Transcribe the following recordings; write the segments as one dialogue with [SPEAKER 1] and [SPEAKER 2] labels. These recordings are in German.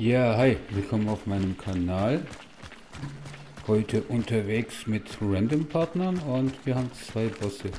[SPEAKER 1] Ja, hi, willkommen auf meinem Kanal. Heute unterwegs mit Random Partnern und wir haben zwei Bosse.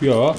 [SPEAKER 1] Ja.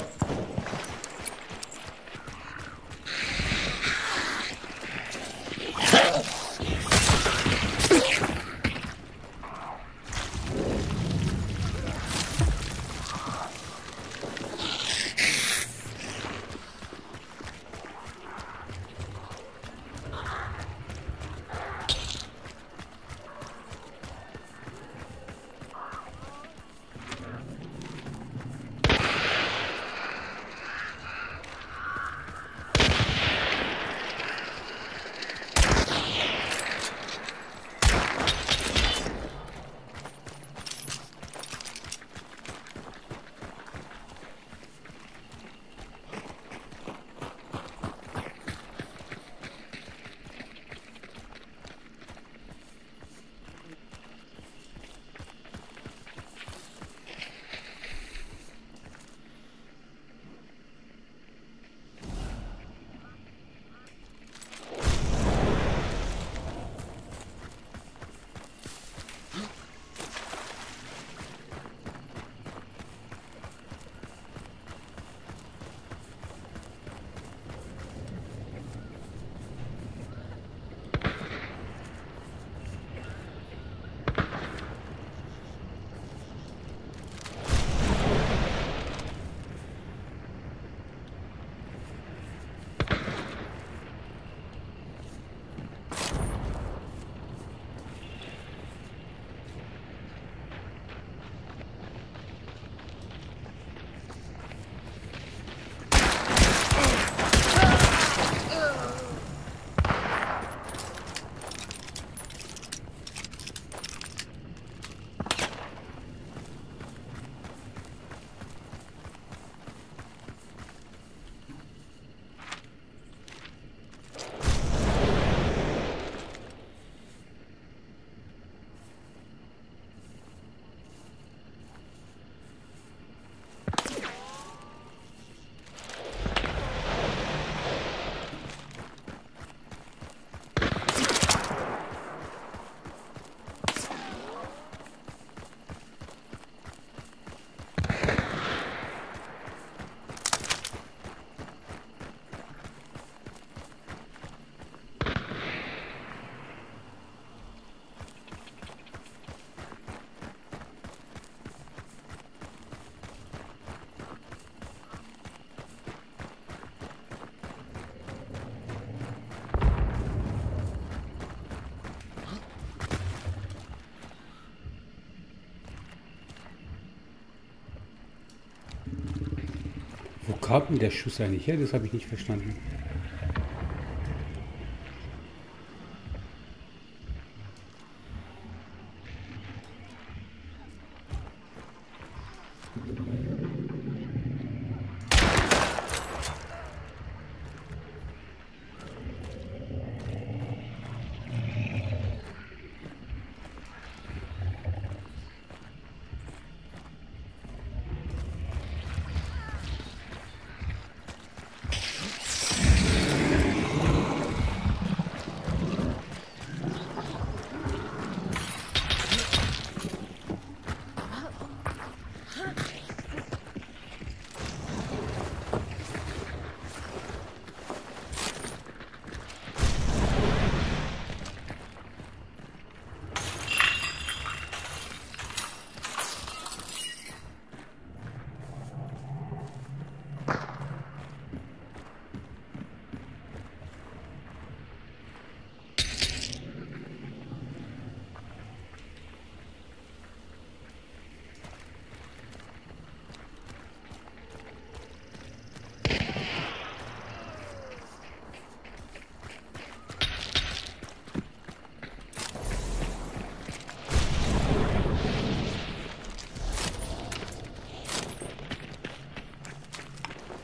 [SPEAKER 1] Kam denn der Schuss eigentlich her? Das habe ich nicht verstanden.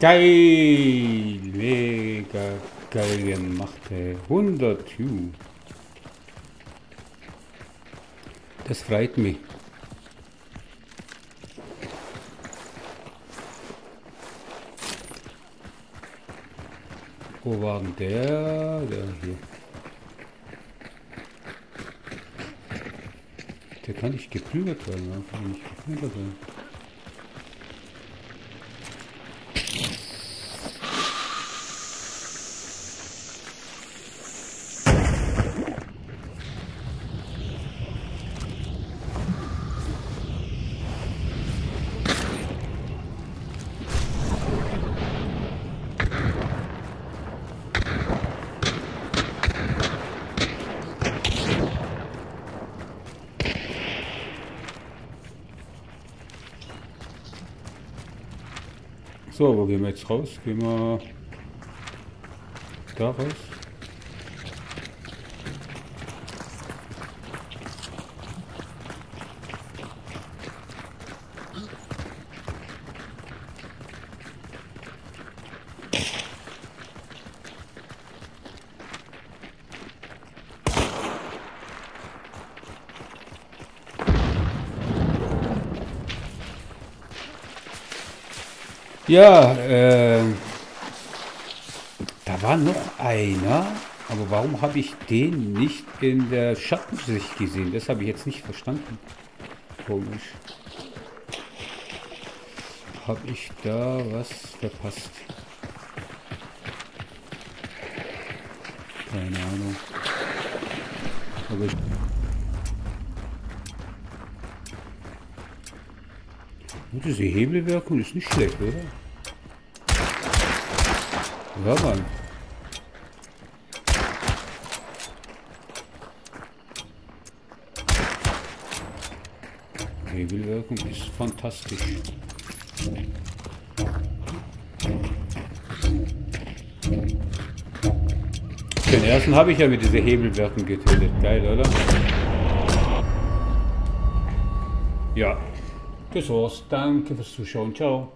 [SPEAKER 1] Geil, mega geil gemacht, ey. 100 Q. Das freut mich. Wo war denn der? Der hier. Der kann nicht geplündert werden, einfach nicht geplündert werden. So, wo gehen wir jetzt raus? Gehen wir da raus? Ja, äh, da war noch einer, aber warum habe ich den nicht in der Schattensicht gesehen? Das habe ich jetzt nicht verstanden. Komisch. Habe ich da was verpasst? Keine Ahnung. Aber ich Diese Hebelwirkung ist nicht schlecht, oder? Ja, Mann. Hebelwirkung ist fantastisch. Den ersten habe ich ja mit dieser Hebelwirkung getötet. Geil, oder? Ja. Das war's. Danke fürs Zuschauen. Ciao.